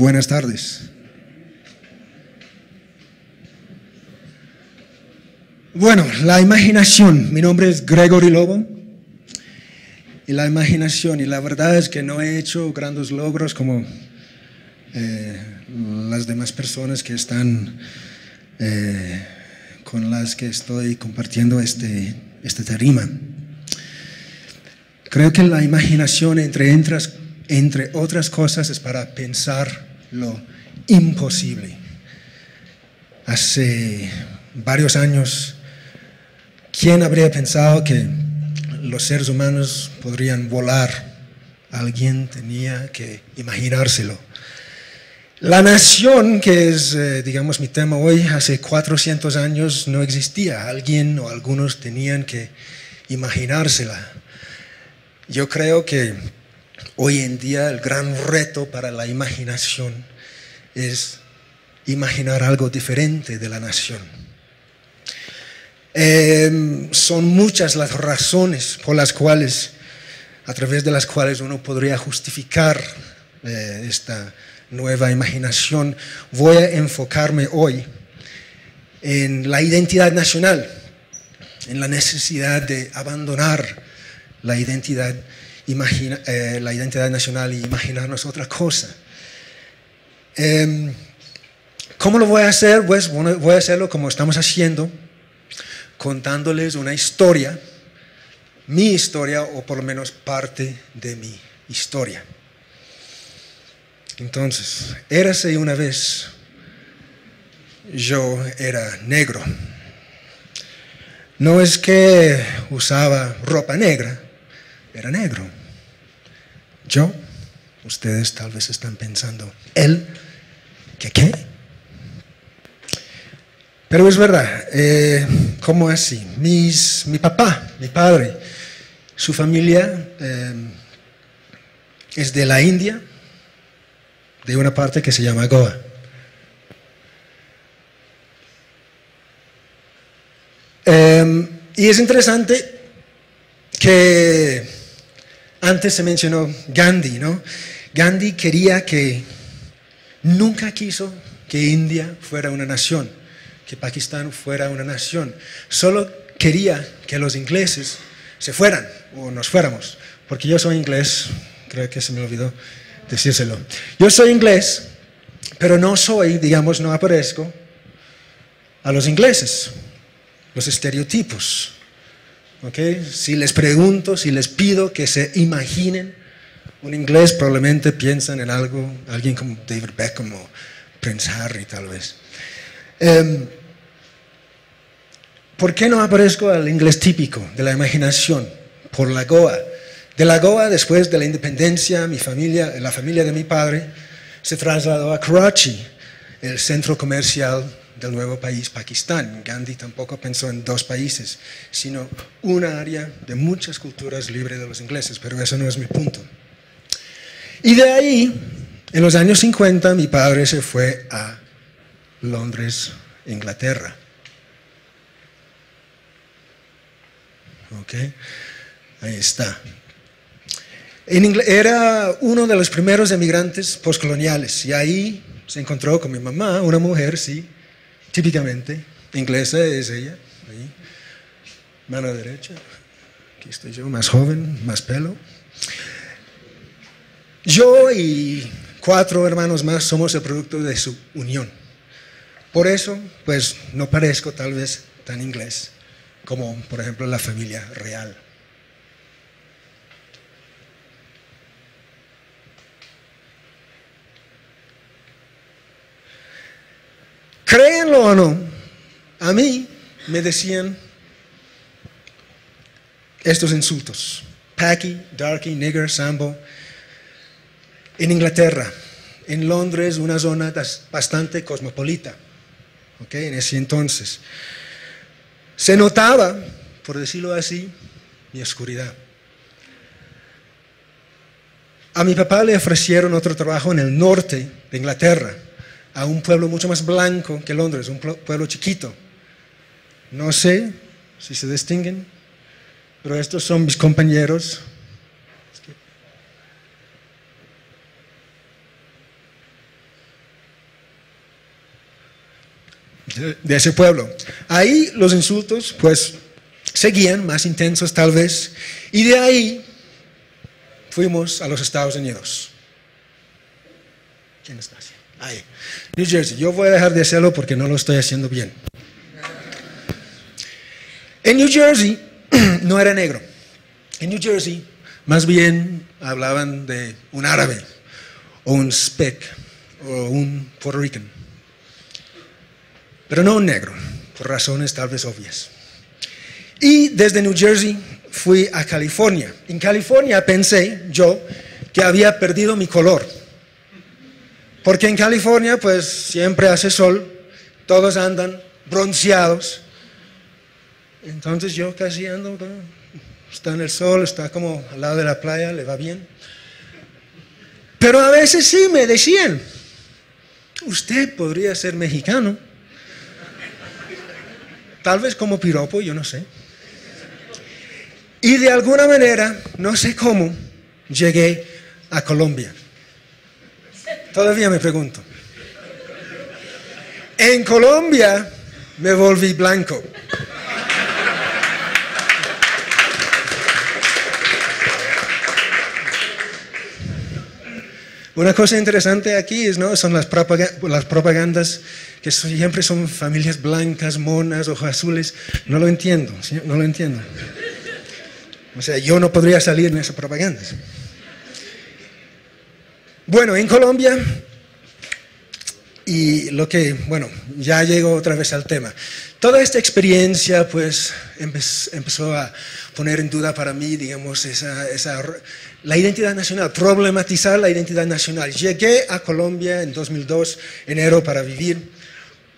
Buenas tardes. Bueno, la imaginación. Mi nombre es Gregory Lobo. Y la imaginación, y la verdad es que no he hecho grandes logros como eh, las demás personas que están eh, con las que estoy compartiendo este, este tarima. Creo que la imaginación, entre, entre otras cosas, es para pensar lo imposible. Hace varios años, ¿quién habría pensado que los seres humanos podrían volar? Alguien tenía que imaginárselo. La nación, que es, eh, digamos, mi tema hoy, hace 400 años no existía. Alguien o algunos tenían que imaginársela. Yo creo que hoy en día el gran reto para la imaginación es imaginar algo diferente de la nación. Em, son muchas las razones por las cuales, a través de las cuales uno podría justificar eh, esta nueva imaginación. Voy a enfocarme hoy en la identidad nacional, en la necesidad de abandonar la identidad, eh, la identidad nacional y imaginarnos otra cosa. Em, ¿Cómo lo voy a hacer? Pues voy a hacerlo como estamos haciendo, contándoles una historia, mi historia o por lo menos parte de mi historia. Entonces, érase una vez, yo era negro. No es que usaba ropa negra, era negro. Yo, ustedes tal vez están pensando, ¿él? ¿Qué qué? Pero es verdad, eh, ¿cómo así? Mis, mi papá, mi padre, su familia eh, es de la India, de una parte que se llama Goa. Eh, y es interesante que antes se mencionó Gandhi, ¿no? Gandhi quería que, nunca quiso que India fuera una nación, que Pakistán fuera una nación. Solo quería que los ingleses se fueran o nos fuéramos, porque yo soy inglés, creo que se me olvidó decírselo. Yo soy inglés, pero no soy, digamos, no aparezco a los ingleses, los estereotipos. Si les pregunto, si les pido que se imaginen un inglés, probablemente piensan en algo, alguien como David Beckham o Prince Harry tal vez. Em, ¿Por qué no aparezco al inglés típico de la imaginación? Por la Goa. De la Goa, después de la independencia, mi familia, la familia de mi padre, se trasladó a Karachi, el centro comercial del nuevo país, Pakistán. Gandhi tampoco pensó en dos países, sino una área de muchas culturas libre de los ingleses, pero eso no es mi punto. Y de ahí, en los años 50, mi padre se fue a Londres, Inglaterra. ¿Ok? Ahí está. era uno de los primeros emigrantes postcoloniales y ahí se encontró con mi mamá, una mujer, sí, típicamente inglesa es ella, ahí, mano derecha, aquí estoy yo, más joven, más pelo. Yo y cuatro hermanos más somos el producto de su unión. Por eso, pues no parezco tal vez tan inglés como, por ejemplo, la familia real. Créanlo o no, a mí me decían estos insultos. Packy, Darky, Nigger, Sambo. En Inglaterra, en Londres, una zona bastante cosmopolita, en ese entonces. Se notaba, por decirlo así, mi oscuridad. A mi papá le ofrecieron otro trabajo en el norte de Inglaterra a un pueblo mucho más blanco que Londres, un pueblo chiquito. No sé si se distinguen, pero estos son mis compañeros. De, ese pueblo. Ahí los insultos, pues, seguían más intensos tal vez, y de ahí fuimos a los Estados Unidos. ¿Quién está haciendo? New Jersey. Yo voy a dejar de hacerlo porque no lo estoy haciendo bien. En New Jersey no era negro. En New Jersey más bien hablaban de un árabe o un speck o un Puerto Rican. Pero no un negro, por razones tal vez obvias. Y desde New Jersey fui a California. En California pensé yo que había perdido mi color. Porque en California pues siempre hace sol, todos andan bronceados. Entonces yo casi ando, está en el sol, está como al lado de la playa, le va bien. Pero a veces sí me decían, usted podría ser mexicano. Tal vez como piropo, yo no sé. Y de alguna manera, no sé cómo, llegué a Colombia. Todavía me pregunto. En Colombia me volví blanco. Una cosa interesante aquí es, ¿no? son las, propagandas que siempre son familias blancas, monas, ojos azules. No lo entiendo, no lo entiendo. O sea, yo no podría salir en esas propagandas. Bueno, en Colombia, y lo que, bueno, ya llego otra vez al tema. Toda esta experiencia, pues, empezó a poner en duda para mí, digamos, esa, la identidad nacional, problematizar la identidad nacional. Llegué a Colombia en 2002, enero, para vivir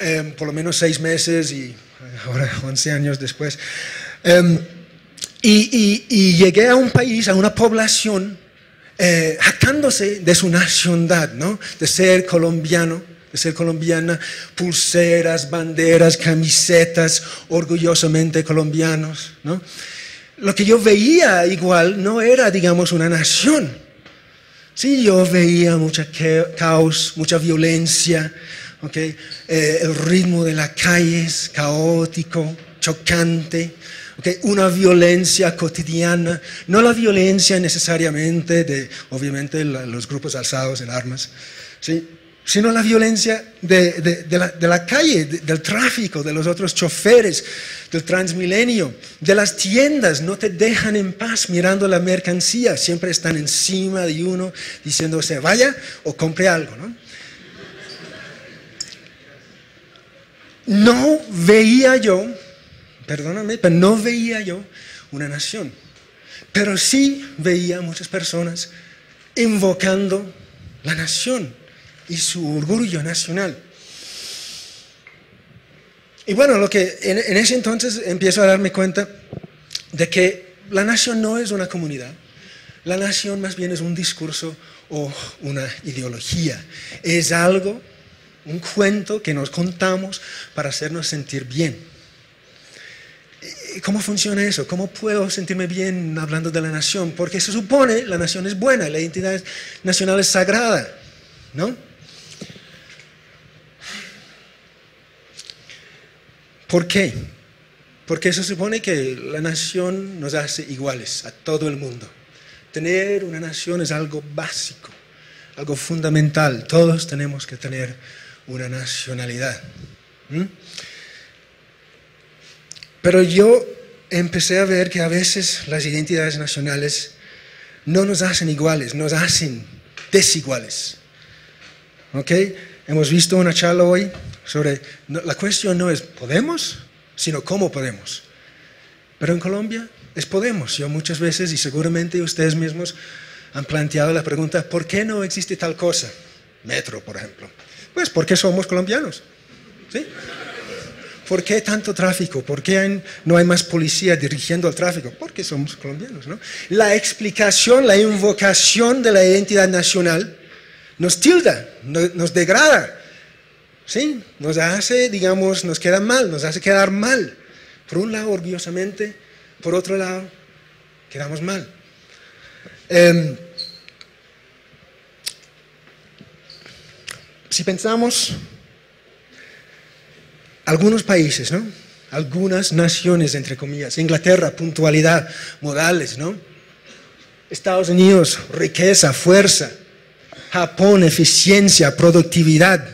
em, por lo menos seis meses y ahora 11 años después. Em, y, llegué a un país, a una población, eh, jactándose de su nacionalidad, ¿no? De ser colombiano, de ser colombiana, pulseras, banderas, camisetas, orgullosamente colombianos, ¿no? Lo que yo veía igual no era, digamos, una nación. Sí, yo veía mucha caos, mucha violencia, ¿okay? Eh, el ritmo de las calles, caótico, chocante, una violencia cotidiana, no la violencia necesariamente de, obviamente, los grupos alzados en armas, ¿sí? sino la violencia de, la, calle, del tráfico, de los otros choferes, del transmilenio, de las tiendas, no te dejan en paz mirando la mercancía, siempre están encima de uno diciéndose vaya o compre algo. ¿no? no veía yo perdóname, pero no veía yo una nación. Pero sí veía muchas personas invocando la nación y su orgullo nacional. Y bueno, lo que en, ese entonces empiezo a darme cuenta de que la nación no es una comunidad, la nación más bien es un discurso o una ideología, es algo, un cuento que nos contamos para hacernos sentir bien. ¿Cómo funciona eso? ¿Cómo puedo sentirme bien hablando de la nación? Porque se supone la nación es buena, la identidad nacional es sagrada, ¿no? ¿Por qué? Porque se supone que la nación nos hace iguales a todo el mundo. Tener una nación es algo básico, algo fundamental. Todos tenemos que tener una nacionalidad. Pero yo empecé a ver que a veces las identidades nacionales no nos hacen iguales, nos hacen desiguales. ¿Ok? Hemos visto una charla hoy sobre, la cuestión no es podemos, sino cómo podemos. Pero en Colombia es podemos. Yo muchas veces, y seguramente ustedes mismos han planteado la pregunta, ¿por qué no existe tal cosa? Metro, por ejemplo. Pues porque somos colombianos. ¿Sí? ¿Por qué tanto tráfico? ¿Por qué no hay más policía dirigiendo el tráfico? Porque somos colombianos, ¿no? La explicación, la invocación de la identidad nacional nos tilda, nos degrada, ¿sí? Nos hace, digamos, nos queda mal, nos hace quedar mal. Por un lado, orgullosamente, por otro lado, quedamos mal. Em, si pensamos algunos países, ¿no? Algunas naciones, entre comillas. Inglaterra, puntualidad, modales, ¿no? Estados Unidos, riqueza, fuerza. Japón, eficiencia, productividad.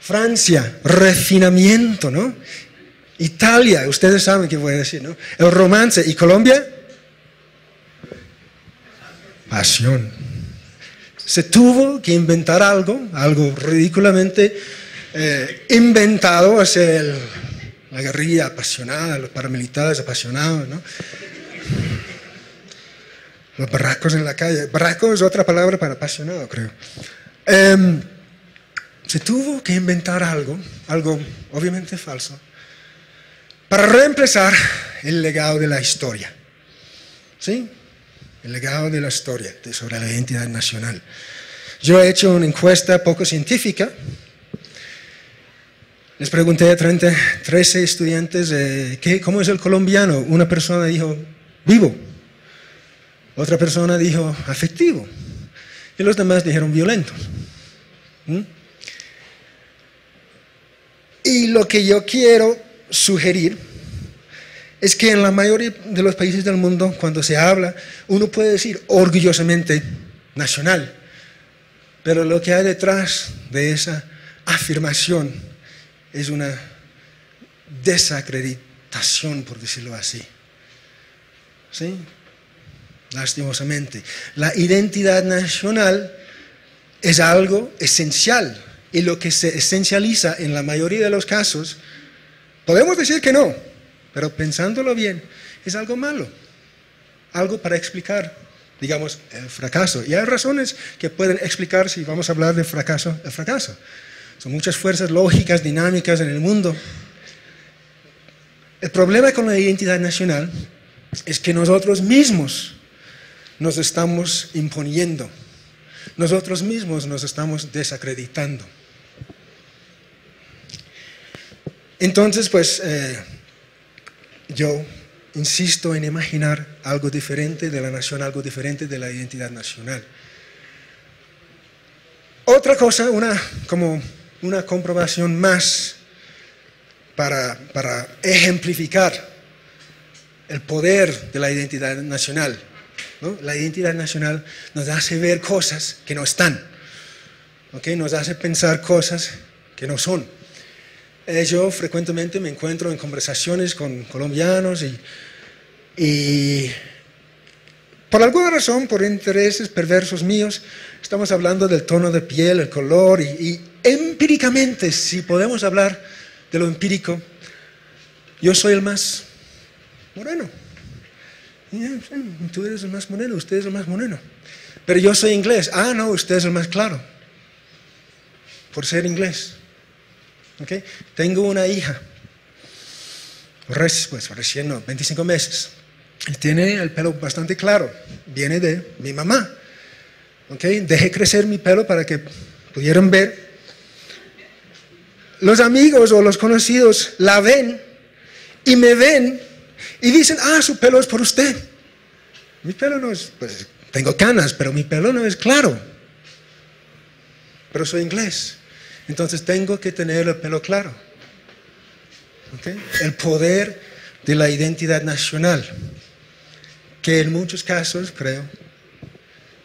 Francia, refinamiento, ¿no? Italia, ustedes saben qué voy a decir, ¿no? El romance. ¿Y Colombia? Pasión. Se tuvo que inventar algo, algo ridículamente eh, inventado, hacia la guerrilla apasionada, los paramilitares apasionados, ¿no? Los barracos en la calle. Barraco es otra palabra para apasionado, creo. Em, se tuvo que inventar algo, algo obviamente falso, para reemplazar el legado de la historia. ¿Sí? El legado de la historia sobre la identidad nacional. Yo he hecho una encuesta poco científica. Les pregunté a 30, 13 estudiantes ¿qué, cómo es el colombiano. Una persona dijo vivo, otra persona dijo afectivo y los demás dijeron violentos. ¿Mm? Y lo que yo quiero sugerir es que en la mayoría de los países del mundo, cuando se habla, uno puede decir orgullosamente nacional, pero lo que hay detrás de esa afirmación es una desacreditación, por decirlo así. ¿Sí? Lastimosamente. La identidad nacional es algo esencial y lo que se esencializa en la mayoría de los casos Podemos decir que no, pero pensándolo bien, es algo malo, algo para explicar, digamos, el fracaso. Y hay razones que pueden explicar si vamos a hablar de fracaso, el fracaso. Son muchas fuerzas lógicas, dinámicas en el mundo. El problema con la identidad nacional es que nosotros mismos nos estamos imponiendo, nosotros mismos nos estamos desacreditando. Entonces, pues eh, yo insisto en imaginar algo diferente de la nación, algo diferente de la identidad nacional. Otra cosa, una, como una comprobación más para, para ejemplificar el poder de la identidad nacional. La identidad nacional nos hace ver cosas que no están, ¿okay? nos hace pensar cosas que no son. Eh, yo frecuentemente me encuentro en conversaciones con colombianos y, por alguna razón, por intereses perversos míos, estamos hablando del tono de piel, el color y, empíricamente, si podemos hablar de lo empírico, yo soy el más moreno. Tú eres el más moreno, usted es el más moreno. Pero yo soy inglés. Ah, no, usted es el más claro. Por ser inglés. Tengo una hija, pues recién no, 25 meses. Tiene el pelo bastante claro, viene de mi mamá. ¿okay? Dejé crecer mi pelo para que pudieran ver. Los amigos o los conocidos la ven y me ven y dicen, ah, su pelo es por usted. Mi pelo no es, pues tengo canas, pero mi pelo no es claro. Pero soy inglés. Entonces tengo que tener el pelo claro. El poder de la identidad nacional, que en muchos casos, creo,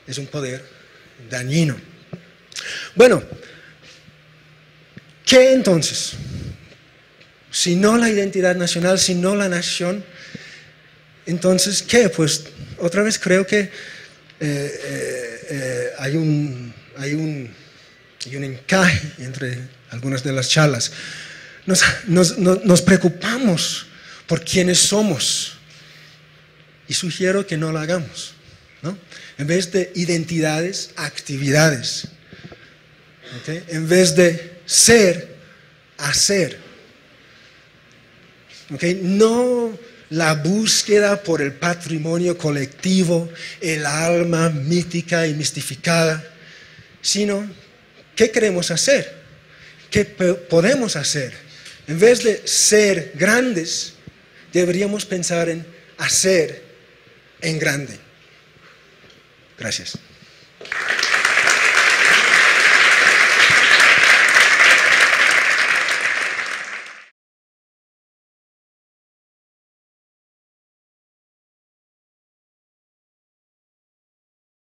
es un poder dañino. Bueno, ¿qué entonces? Si no la identidad nacional, si no la nación, entonces, ¿qué? Pues otra vez creo que eh, eh, eh, hay un... Hay un y un encaje entre algunas de las charlas. Nos, preocupamos por quienes somos y sugiero que no lo hagamos. En vez de identidades, actividades. En vez de ser, hacer. No la búsqueda por el patrimonio colectivo, el alma mítica y mistificada, sino ¿Qué queremos hacer? ¿Qué podemos hacer? En vez de ser grandes, deberíamos pensar en hacer en grande. Gracias.